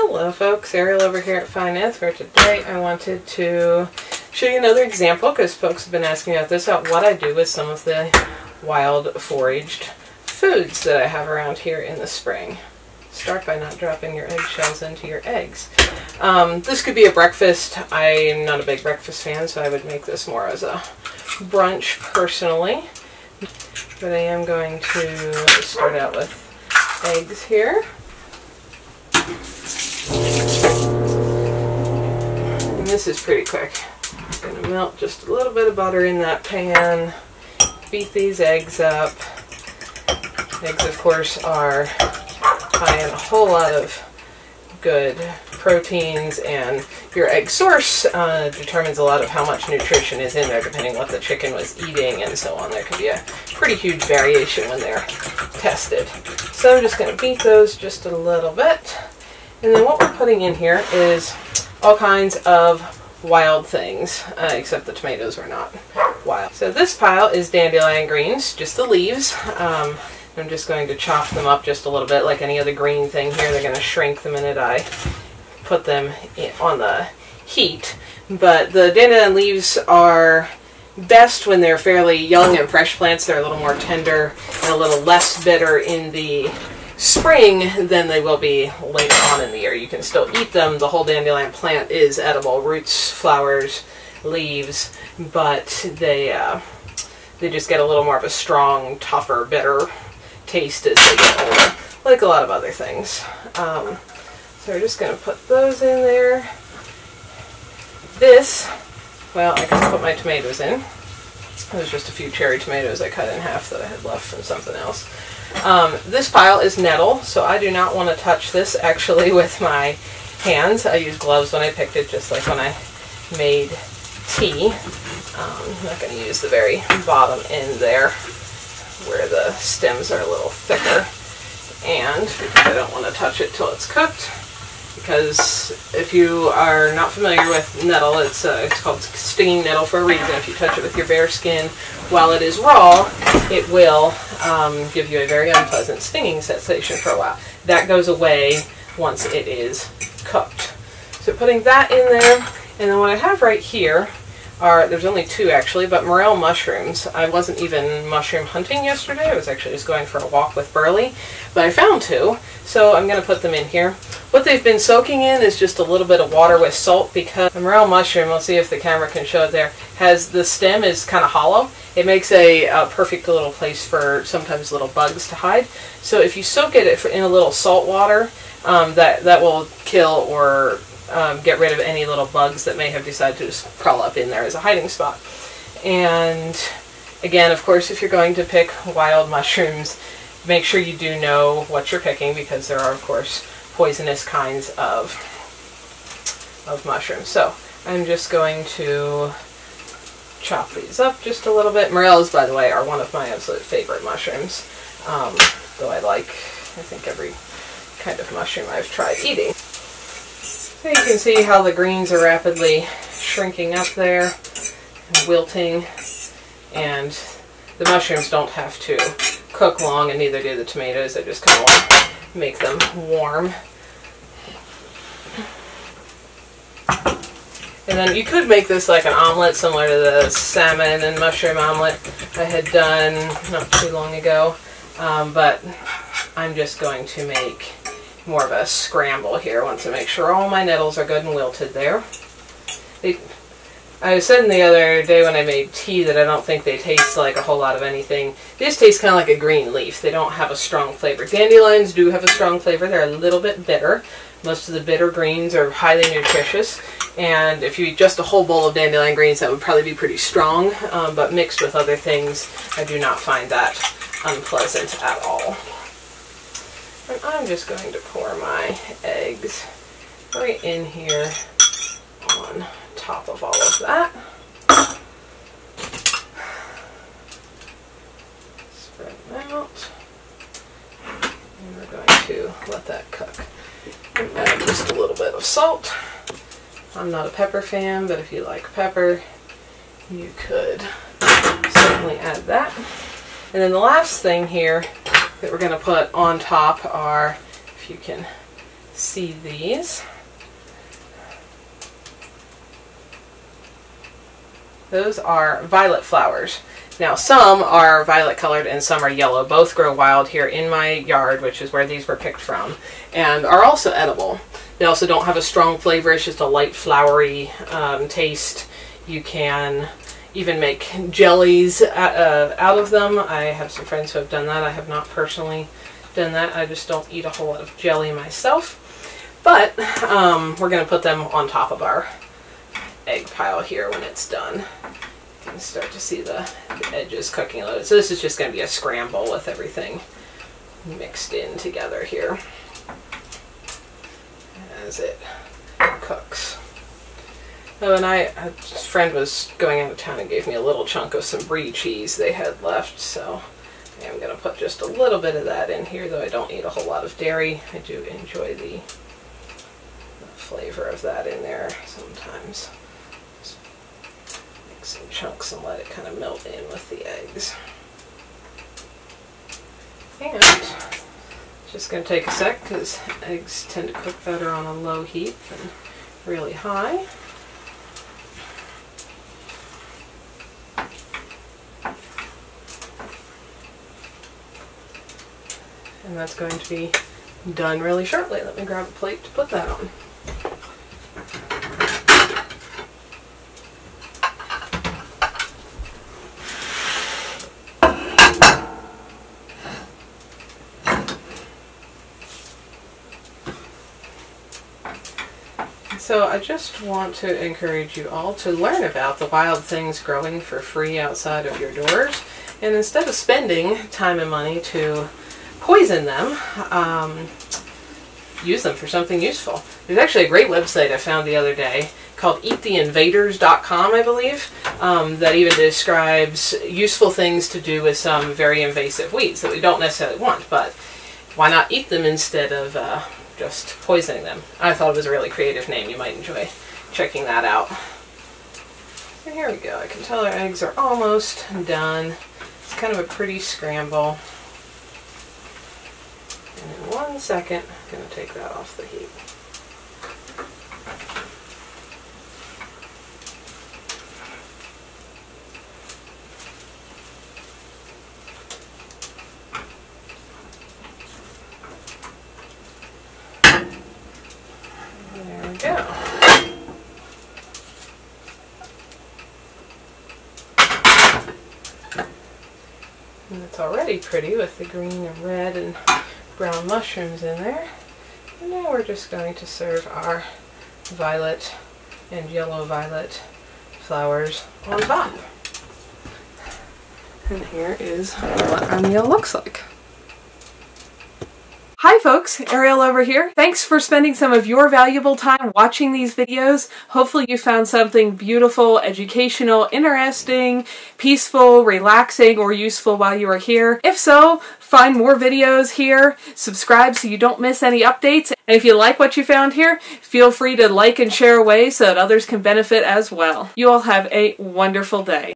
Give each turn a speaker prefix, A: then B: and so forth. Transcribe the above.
A: Hello folks, Ariel over here at Fy Nyth where today I wanted to show you another example because folks have been asking about this about what I do with some of the wild foraged foods that I have around here in the spring. Start by not dropping your eggshells into your eggs. Um, this could be a breakfast. I'm not a big breakfast fan so I would make this more as a brunch personally. But I am going to start out with eggs here. This is pretty quick. I'm to melt just a little bit of butter in that pan, beat these eggs up. Eggs, of course, are high in a whole lot of good proteins and your egg source uh, determines a lot of how much nutrition is in there depending what the chicken was eating and so on. There can be a pretty huge variation when they're tested. So I'm just going to beat those just a little bit. And then what we're putting in here is all kinds of wild things, uh, except the tomatoes are not wild. So this pile is dandelion greens, just the leaves. Um, I'm just going to chop them up just a little bit like any other green thing here. They're going to shrink the minute I put them on the heat. But the dandelion leaves are best when they're fairly young and fresh plants. They're a little more tender and a little less bitter in the spring than they will be later on in the year. You can still eat them. The whole dandelion plant is edible. Roots, flowers, leaves, but they uh, they just get a little more of a strong, tougher, bitter taste as they get older, like a lot of other things. Um, so we're just going to put those in there. This, well, I can put my tomatoes in. There's just a few cherry tomatoes I cut in half that I had left from something else. Um, this pile is nettle, so I do not want to touch this actually with my hands. I used gloves when I picked it, just like when I made tea. Um, I'm not going to use the very bottom end there where the stems are a little thicker. And because I don't want to touch it till it's cooked, because if you are not familiar with nettle, it's, uh, it's called stinging nettle for a reason. If you touch it with your bare skin while it is raw, it will um, give you a very unpleasant stinging sensation for a while. That goes away once it is cooked. So putting that in there, and then what I have right here are, there's only two actually, but morel mushrooms. I wasn't even mushroom hunting yesterday. I was actually just going for a walk with Burley, but I found two, so I'm going to put them in here. What they've been soaking in is just a little bit of water with salt because the morel mushroom, we'll see if the camera can show it there, has the stem is kind of hollow. It makes a, a, perfect little place for sometimes little bugs to hide. So if you soak it in a little salt water, um, that, that will kill or um, get rid of any little bugs that may have decided to just crawl up in there as a hiding spot. And again, of course, if you're going to pick wild mushrooms, make sure you do know what you're picking because there are, of course, poisonous kinds of, of mushrooms. So I'm just going to chop these up just a little bit. Morels, by the way, are one of my absolute favorite mushrooms, um, though I like, I think, every kind of mushroom I've tried eating. So you can see how the greens are rapidly shrinking up there, and wilting, and the mushrooms don't have to cook long, and neither do the tomatoes. I just kind of make them warm. And then you could make this like an omelet similar to the salmon and mushroom omelet I had done not too long ago. Um, but I'm just going to make more of a scramble here. I want to make sure all my nettles are good and wilted there. They, I was saying the other day when I made tea that I don't think they taste like a whole lot of anything. They just taste kind of like a green leaf. They don't have a strong flavor. Dandelions do have a strong flavor. They're a little bit bitter. Most of the bitter greens are highly nutritious. And if you eat just a whole bowl of dandelion greens, that would probably be pretty strong. Um, but mixed with other things, I do not find that unpleasant at all. And I'm just going to pour my eggs right in here on top of all of that. Spread them out. And we're going to let that cook. And add just a little bit of salt. I'm not a pepper fan, but if you like pepper, you could certainly add that. And then the last thing here that we're going to put on top are, if you can see these. Those are violet flowers. Now some are violet colored and some are yellow. Both grow wild here in my yard, which is where these were picked from, and are also edible. They also don't have a strong flavor, it's just a light flowery um, taste. You can even make jellies uh, uh, out of them. I have some friends who have done that. I have not personally done that. I just don't eat a whole lot of jelly myself. But um, we're going to put them on top of our egg pile here when it's done. You can start to see the, the edges cooking a little. So this is just going to be a scramble with everything mixed in together here as it cooks. Oh, and I, uh, a friend was going out of town and gave me a little chunk of some brie cheese they had left, so I'm going to put just a little bit of that in here, though I don't eat a whole lot of dairy. I do enjoy the, the flavor of that in there sometimes. Just make some chunks and let it kind of melt in with the eggs. And just going to take a sec because eggs tend to cook better on a low heat than really high. And that's going to be done really shortly. Let me grab a plate to put that on. So I just want to encourage you all to learn about the wild things growing for free outside of your doors. And instead of spending time and money to poison them, um, use them for something useful. There's actually a great website I found the other day called eattheinvaders.com, I believe, um, that even describes useful things to do with some very invasive weeds that we don't necessarily want, but why not eat them instead of uh, just poisoning them. I thought it was a really creative name. You might enjoy checking that out. And here we go. I can tell our eggs are almost done. It's kind of a pretty scramble. Second, I'm going to take that off the heat. There we go. And it's already pretty with the green and red and brown mushrooms in there. And now we're just going to serve our violet and yellow violet flowers on top. And here is what our meal looks like. Hi folks, Ariel over here. Thanks for spending some of your valuable time watching these videos. Hopefully you found something beautiful, educational, interesting, peaceful, relaxing, or useful while you are here. If so, find more videos here, subscribe so you don't miss any updates, and if you like what you found here, feel free to like and share away so that others can benefit as well. You all have a wonderful day.